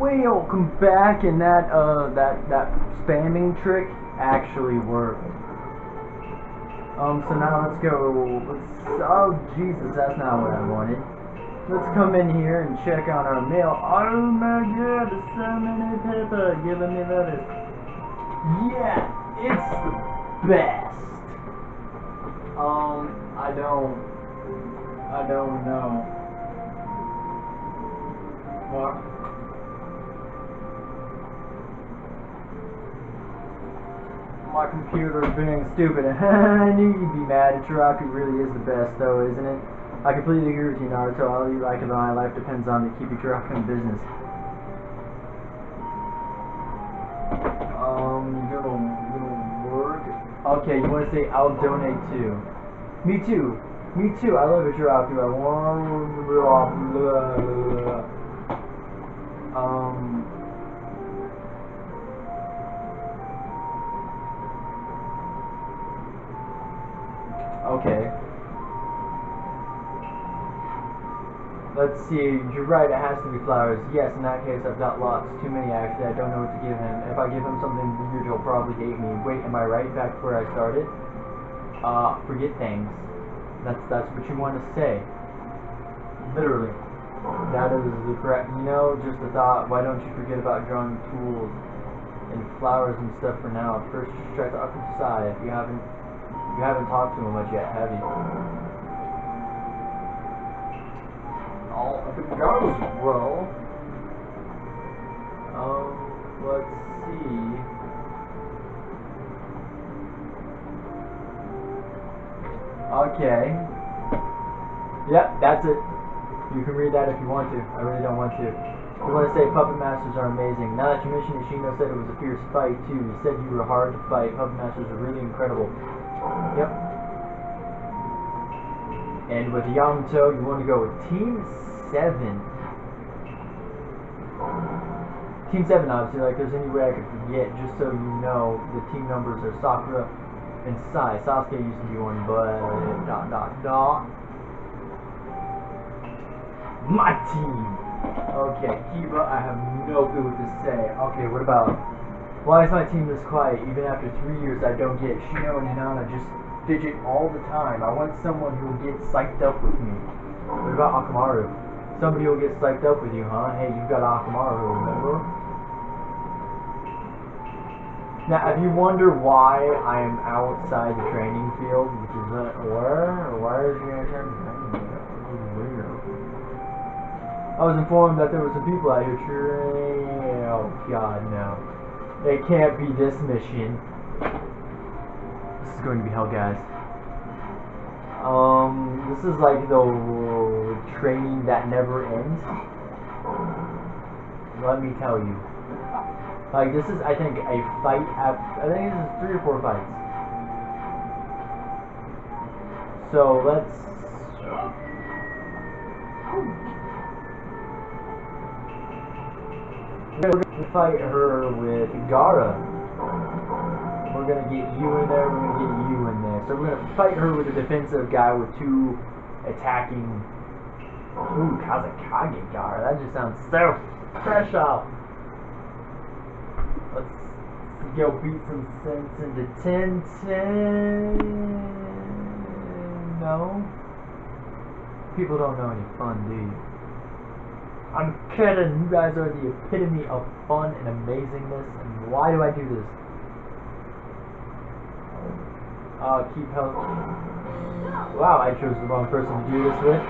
We welcome back, and that uh that that spamming trick actually worked. Um, so now let's go. Let's. Oh Jesus, that's not what I wanted. Let's come in here and check on our mail. Oh my God, there's so many people giving me letters. Yeah, it's the best. Um, I don't. I don't know. What? My computer being stupid. I knew you'd be mad. Ichiraku really is the best, though, isn't it? I completely agree with you, Naruto. All you like about my life depends on me. Keep Ichiraku in business. Um, you gonna, you gonna work? Okay, you want to say I'll donate too. Me too. Me too. I love Ichiraku. I want. Um. Okay. Let's see. You're right. It has to be flowers. Yes. In that case, I've got lots. Too many actually. I don't know what to give him. If I give him something weird, he'll probably hate me. Wait. Am I right? Back where I started. Uh, forget things. That's that's what you want to say. Literally. That is the correct. You know, just a thought. Why don't you forget about drawing tools and flowers and stuff for now? First, just try to Sai. If you haven't, you haven't talked to him much yet, have you? Oh, if it goes well. Um, let's see. Okay. Yep, that's it. You can read that if you want to. I really don't want to. You want to say Puppet Masters are amazing. Now that you mention it, Shino said it was a fierce fight too. He said you were hard to fight. Puppet Masters are really incredible. Yep. And with Yamato, you want to go with Team 7. Team 7, obviously, like there's any way I could forget, just so you know, the team numbers are Sakura and Sai. Sasuke used to be one, but dot dot dot. My team! Okay, Kiba, I have no clue what to say. Okay, what about... Why is my team this quiet? Even after three years, I don't get Shino and Hinata just fidget all the time. I want someone who will get psyched up with me. What about Akamaru? Somebody will get psyched up with you, huh? Hey, you've got Akamaru, remember? Now, if you wonder why I am outside the training field, which is uh, where, why is your training? I was informed that there were some people out here. Oh God, no! It can't be this mission. This is going to be hell, guys. Um, this is like the training that never ends. Let me tell you. Like this is, I think, a fight. I think this is three or four fights. So let's. We're gonna fight her with Gaara. We're gonna get you in there. We're gonna get you in there. So we're gonna fight her with a defensive guy with two attacking. Ooh, Kazekage Gaara. That just sounds so fresh off. Let's go beat some sense into Tenten. No. People don't know any fun, do you? I'm kidding. You guys are the epitome of fun and amazingness. And why do I do this? Uh, keep health. Wow, I chose the wrong person to do this with.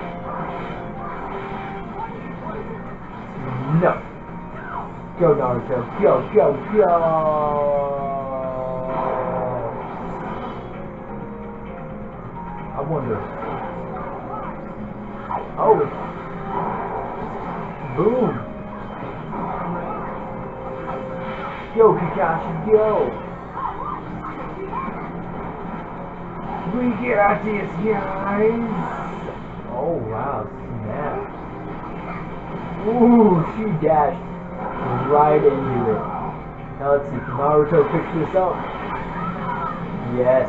No. Go Naruto. Go, go, go! I wonder. Oh. Boom! Go, Kakashi, go! We got this, guys! Oh, wow, snap. Ooh, she dashed right into it. Now let's see, can Naruto pick this up? Yes.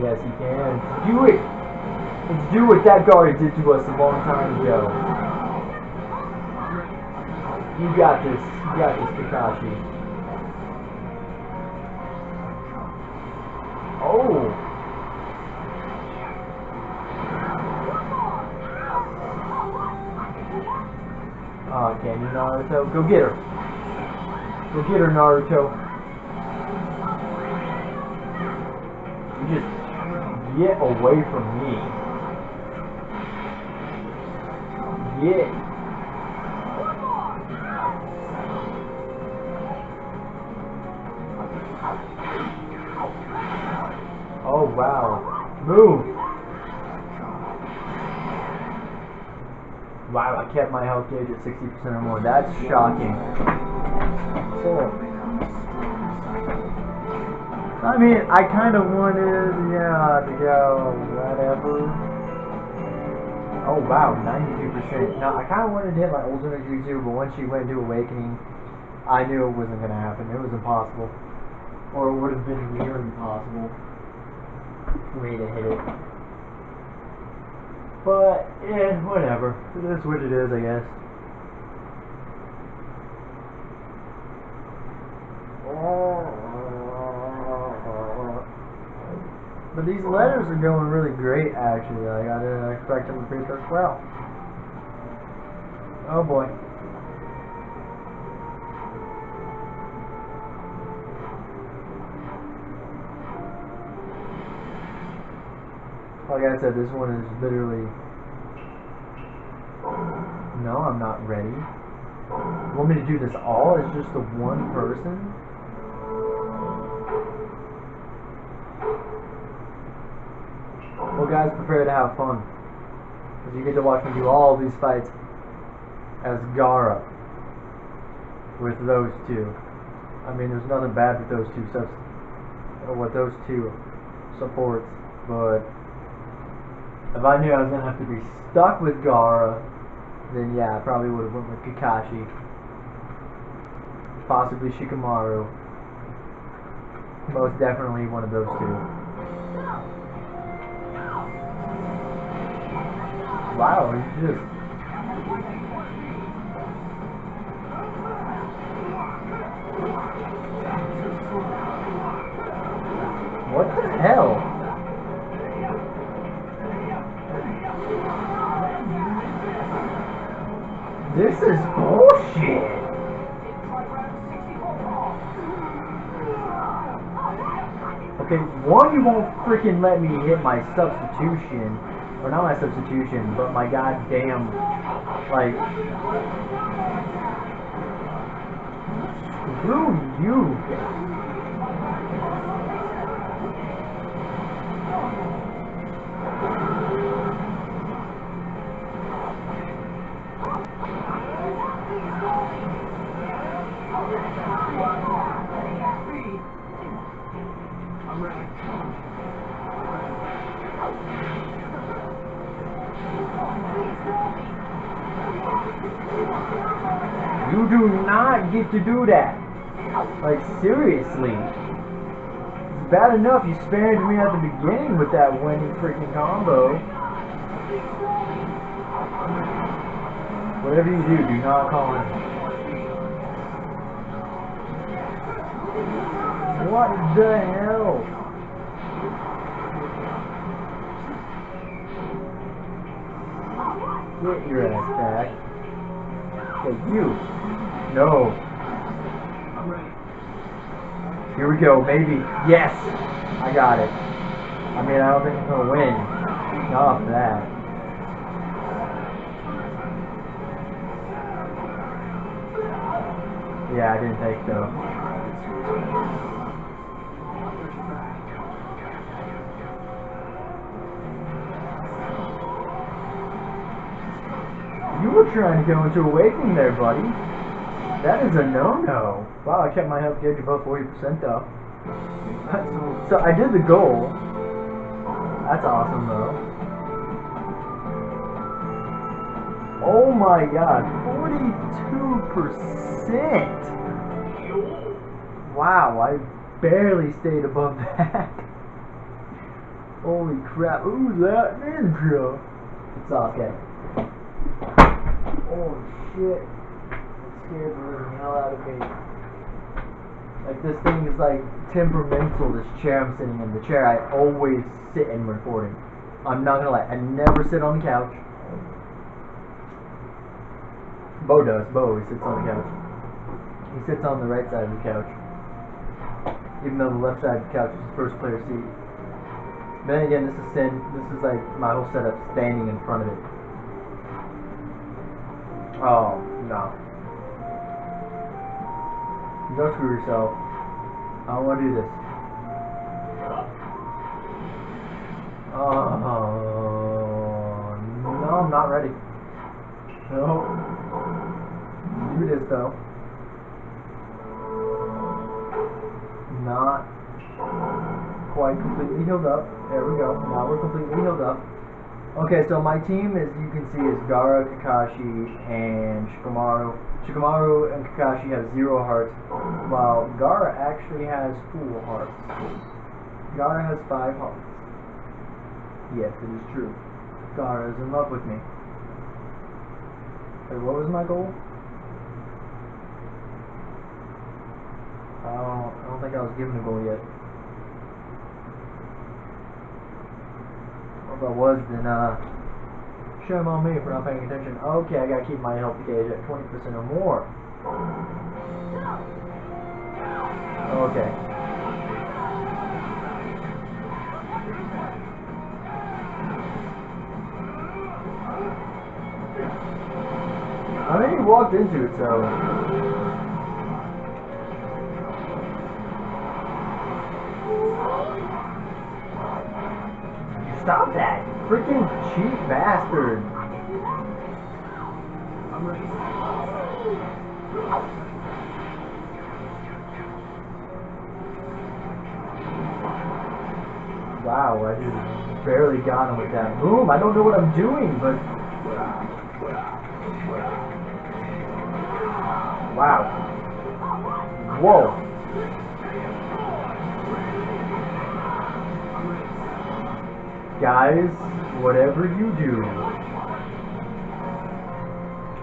Yes, he can. Do it! Let's do what that guard did to us a long time ago. You got this. You got this, Kakashi. Oh. Ah, oh, can you, Naruto? Go get her. Go get her, Naruto. You just get away from me. Get. Move! Wow, I kept my health gauge at 60% or more. That's shocking. I mean, I kind of wanted, yeah, to go whatever. Oh wow, 92%. Now, I kind of wanted to hit my ultimate jutsu, but once she went into Awakening, I knew it wasn't going to happen. It was impossible. Or it would have been near impossible me to hit it. But, eh, whatever. It is what it is, I guess. But these letters are going really great, actually. Like, I didn't expect them to be so well. Oh boy. Like I said, this one is literally... No, I'm not ready. Want me to do this all as just the one person? Well guys, prepare to have fun. Because you get to watch me do all these fights as Gaara with those two. I mean, there's nothing bad with those two subs, uh, what those two supports, but if I knew I was gonna have to be stuck with Gaara, then yeah, I probably would have went with Kakashi. Possibly Shikamaru. Most definitely one of those two. Wow, he's just What the hell? This is bullshit. Okay, one, you won't freaking let me hit my substitution. Or not my substitution, but my goddamn, like... Screw you. You do not get to do that. Like, seriously. It's bad enough you spared me at the beginning with that winning freaking combo. Whatever you do, do not call him. What the hell? Get your ass back. Hey, you. No. Here we go, maybe. Yes! I got it. I mean, I don't think I'm going to win. Not off that. Yeah, I didn't think so. You were trying to go into awakening there, buddy. That is a no-no. Wow, I kept my health gauge above 40% though. so I did the goal. That's awesome though. Oh my god, 42%! Wow, I barely stayed above that. Holy crap, who's that ninja? It's okay. Oh shit scared the hell out of me. Like this thing is like temperamental. This chair I'm sitting in, the chair I always sit in recording. I'm not gonna lie, I never sit on the couch. Bo does. Bo always sits on the couch. He sits on the right side of the couch. Even though the left side of the couch is the first player seat. Then again, this is stand, this is like my whole setup standing in front of it. Oh, no. Don't screw yourself. I don't want to do this. Oh, no, I'm not ready. No. Do this though. Not quite completely healed up. There we go. Now we're completely healed up. Okay, so my team, as you can see, is Gaara, Kakashi, and Shikamaru. Shikamaru and Kakashi have zero hearts, while Gaara actually has full hearts. Gaara has five hearts. Yes, it is true. Gaara is in love with me. Wait, what was my goal? I don't, I don't think I was given a goal yet. If I was, then uh, shame on me for not paying attention. Okay, I gotta keep my health gauge at 20% or more. Okay. I mean, he walked into it, so. Stop that! Freaking cheap bastard! Wow, I just barely got him with that boom. I don't know what I'm doing, but Wow. Whoa. Guys, whatever you do,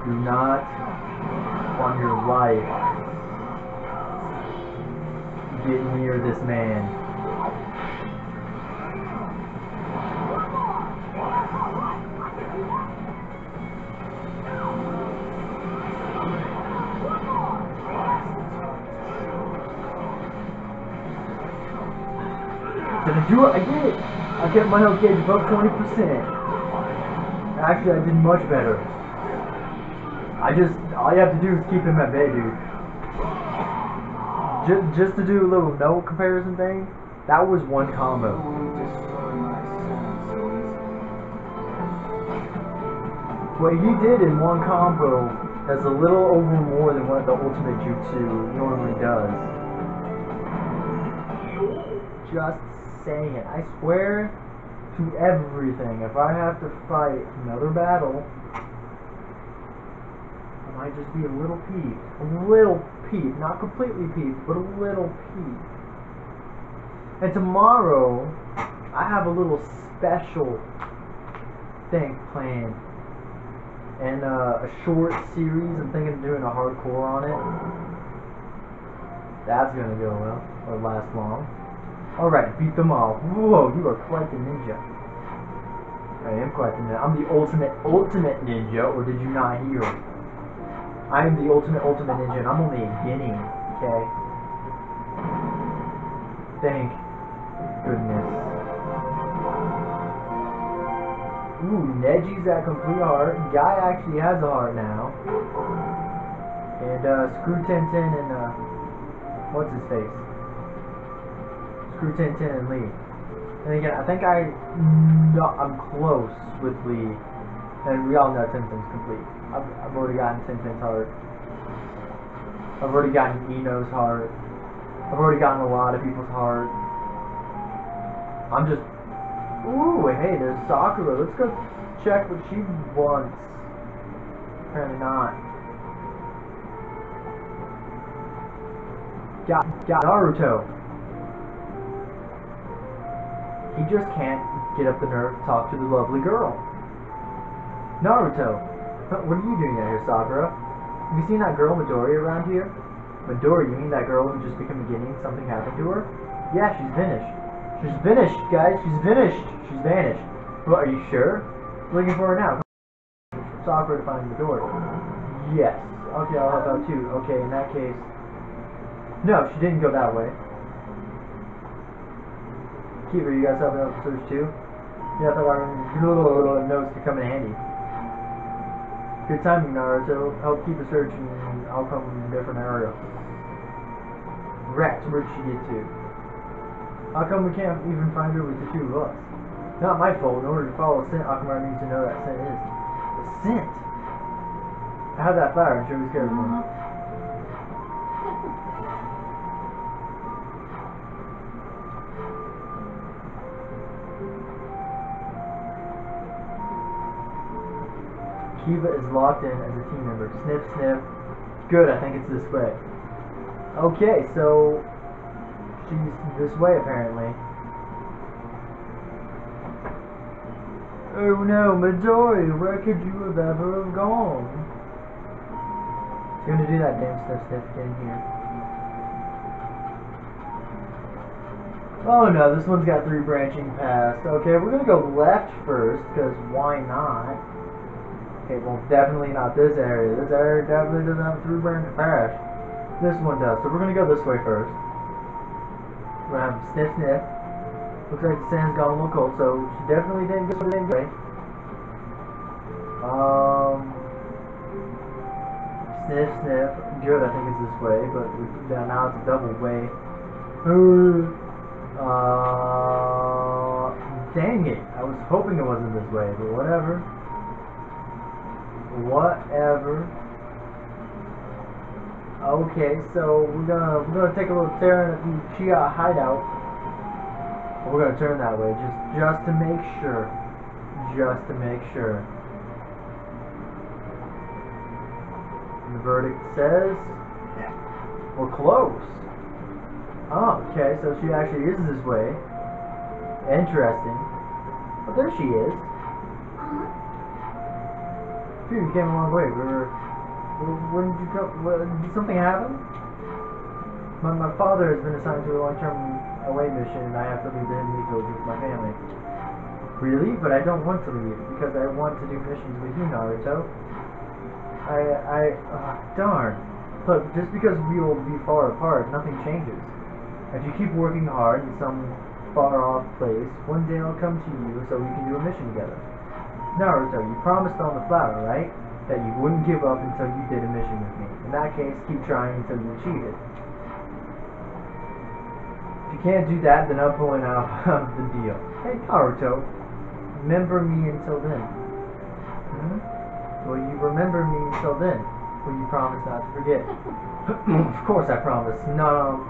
do not on your life get near this man. Did I do it? I did it! I kept my health gauge above 20%. Actually, I did much better. I just, all you have to do is keep him at bay, dude. Just, just to do a little note comparison thing, that was one combo. What he did in one combo is a little over more than what the ultimate jutsu normally does. Just saying it. I swear to everything. If I have to fight another battle, I might just be a little peeved. A little peeved. Not completely peeved, but a little peeved. And tomorrow, I have a little special thing planned. And uh, a short series, I'm thinking of doing a hardcore on it. That's gonna go well, or last long. Alright, beat them all. Whoa, you are quite the ninja. I am quite the ninja. I'm the ultimate, ultimate ninja, or did you not hear? I am the ultimate, ultimate ninja, and I'm only a genin, okay? Thank goodness. Ooh, Neji's at complete heart. Guy actually has a heart now. And, uh, Screw Tenten and, uh, what's his face? Screw Tenten and Lee. And again, I think I, I'm close with Lee. And we all know Tenten's complete. I've, I've already gotten Tenten's heart. I've already gotten Ino's heart. I've already gotten a lot of people's heart. I'm just Ooh, hey, there's Sakura. Let's go check what she wants. Apparently not. Got, got Naruto. He just can't get up the nerve to talk to the lovely girl. Naruto. What are you doing out here, Sakura? Have you seen that girl Midori around here? Midori, you mean that girl who just became a genin? Something happened to her? Yeah, she's vanished. She's vanished, guys. She's vanished. She's vanished. Are you sure? Looking for her now. Sakura to find Midori. Yes. Okay, I'll help out too. Okay, in that case. No, she didn't go that way. Keeper, you guys out with search too? Yeah, I thought our notes to come in handy. Good timing, Naruto. Help keep the search and I'll come in a different area. Where'd she get to? How come we can't even find her with the two of us? Not my fault. In order to follow a scent, Akamaru needs to know that scent is. The scent? I have that flower. I'm sure he's cares Kiba is locked in as a team member. Sniff, sniff. Good, I think it's this way. Okay, so she's this way apparently. Oh no, Midori, where could you have ever have gone? She's gonna do that damn sniff sniff again here. Oh no, this one's got three branching paths. Okay, we're gonna go left first, because why not? Okay, well definitely not this area. This area definitely doesn't have a three branching paths. This one does, so we're gonna go this way first. We're gonna have sniff sniff. Looks like the sand's gone a little cold, so she definitely didn't go the same way. Um, sniff, sniff. Good, I think it's this way, but now it's a double way. Uh, dang it! I was hoping it wasn't this way, but whatever. Whatever. Okay, so we're gonna we're gonna take a little turn at the Chia hideout. We're gonna turn that way, just just to make sure. Just to make sure. The verdict says we're close. Oh, okay, so she actually is this way. Interesting. But there she is. Phew, you came a long way. We were. When did you come? Did something happen? My, my father has been assigned to a long-term away mission, and I have to leave the Hidden Village with my family. Really? But I don't want to leave, because I want to do missions with you, Naruto. I, I, uh, darn. Look, just because we will be far apart, nothing changes. If you keep working hard in some far-off place, one day I'll come to you so we can do a mission together. Naruto, you promised on the flower, right? That you wouldn't give up until you did a mission with me. In that case, keep trying until you achieve it. If you can't do that, then I'm pulling out of the deal. Hey, Naruto, remember me until then. Hmm? Will you remember me until then? Will you promise not to forget? of course I promise. No,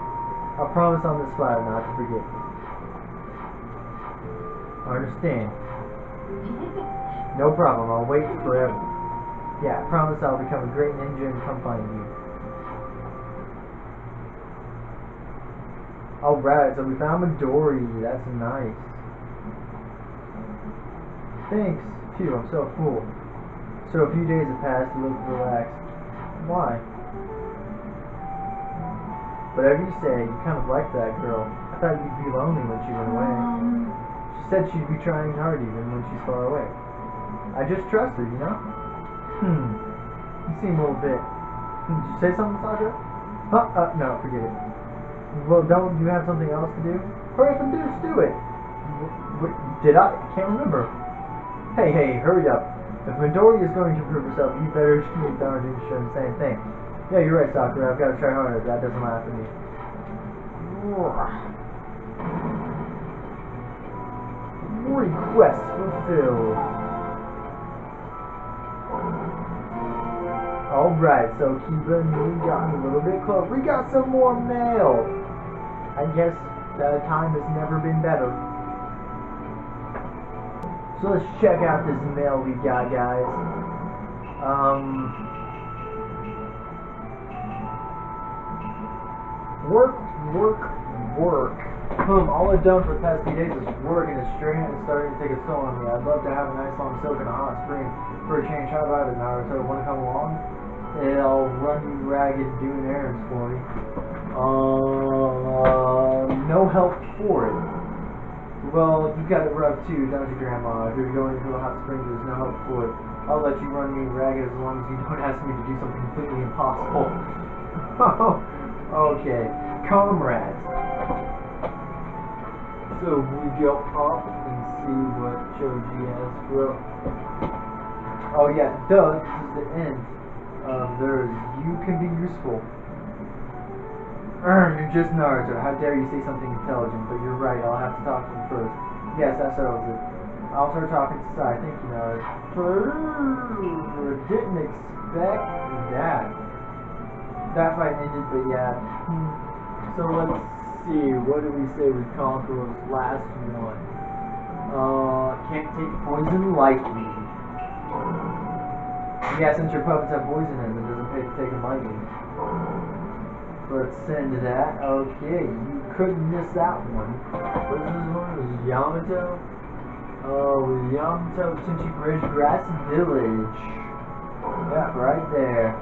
I'll promise on this flower not to forget. I understand. No problem, I'll wait forever. Yeah, I promise I'll become a great ninja and come find you. Alright, so we found Midori. That's nice. Thanks. Phew, I'm so full. So a few days have passed, you look relaxed. Why? Whatever you say, you kind of like that girl. I thought you'd be lonely when she went away. Um. She said she'd be trying hard even when she's far away. I just trust her, you know? Hmm. You seem a little bit... Did you say something, Sakura? Huh? Uh, no, forget it. Well, don't you have something else to do? Hurry up and do, do it! W did I? I can't remember. Hey, hey, hurry up. If Midori is going to prove herself, you better keep darn doing the same thing. Yeah, you're right, Sakura. I've got to try harder. That doesn't laugh at me. Request fulfilled. Alright, so Kiba and me got a little bit close. We got some more mail. I guess the time has never been better. So let's check out this mail we got, guys. Um, work, work, work. Hmm, all I've done for the past few days is work, and it's straining and starting to take a toll on me. I'd love to have a nice long soak in a hot spring for a change. How about it, Naruto? Want to come along? And I'll run you ragged doing errands for you. Uh, no help for it. Well, you got it rough too, don't you, Grandma? If you're going into a hot spring, there's no help for it. I'll let you run me ragged as long as you don't ask me to do something completely impossible. okay, comrades. So we go up and see what Choji has for. Oh yeah, duh. This is the end. Um, there's you can be useful. Erm, you're just Naruto. How dare you say something intelligent? But you're right. I'll have to talk to him first. Yes, that settles it. I'll start talking to Sai. Thank you, Naruto. Didn't expect that. That fight ended, but yeah. Hmm. So let's see. What do we say with Kankuro's last one? Uh, can't take poison lightly. Yeah, since your puppets have poison in them, it doesn't pay to take them lightly. Let's send that. Okay, you couldn't miss that one. What is this one? Yamato? Oh, Yamato Tenchi Bridge Grass Village. Yeah, right there.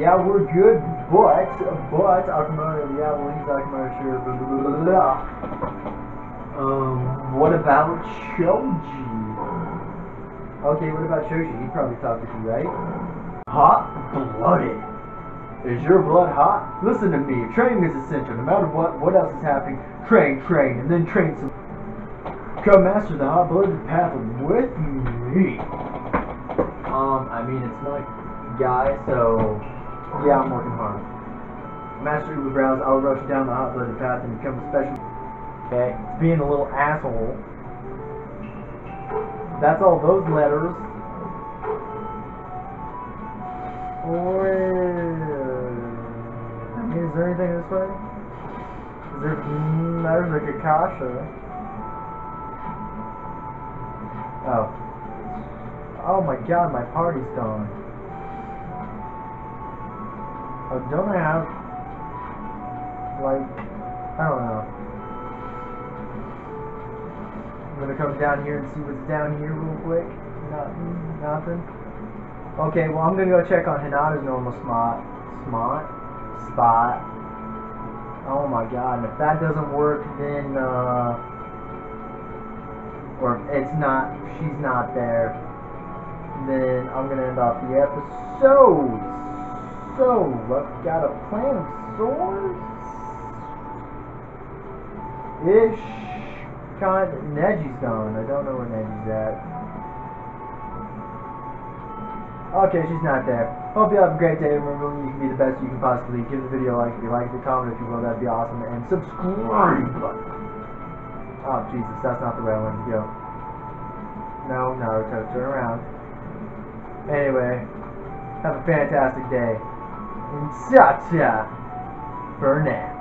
Yeah, we're good, but, but, Akamaru, yeah, well, he's Akamaru, sure, blah, blah, blah, blah. Um, what about Choji? Okay, what about Choji? He'd probably talk with you, right? Hot blooded. Is your blood hot? Listen to me. Training is essential. No matter what, what else is happening, train, train, and then train some. Come master the hot blooded path with me. Um, I mean, it's not guy, so yeah, I'm working hard. Master Uber Browse, I'll rush down the hot blooded path and become a special. Okay, being a little asshole. That's all those letters. Mean, is there anything this way? Is there, mm, there's a Kakashi. Oh. Oh my god, my party's gone. Oh, don't I have, like, I don't know. Gonna come down here and see what's down here real quick. Nothing, nothing. Okay, well I'm gonna go check on Hinata's normal spot. Spot? Spot. Oh my god, and if that doesn't work, then, uh, or it's not, she's not there, then I'm gonna end off the episode. So, I've got a plan of sorts? Ish. Of, Neji's gone. I don't know where Neji's at. Okay, she's not there. Hope you have a great day. Remember, you can be the best you can possibly. Give the video a like if you like it, comment if you will. That'd be awesome. And subscribe. Oh, Jesus, that's not the way I wanted to go. No, Naruto, turn around. Anyway, have a fantastic day. And cha-cha for now.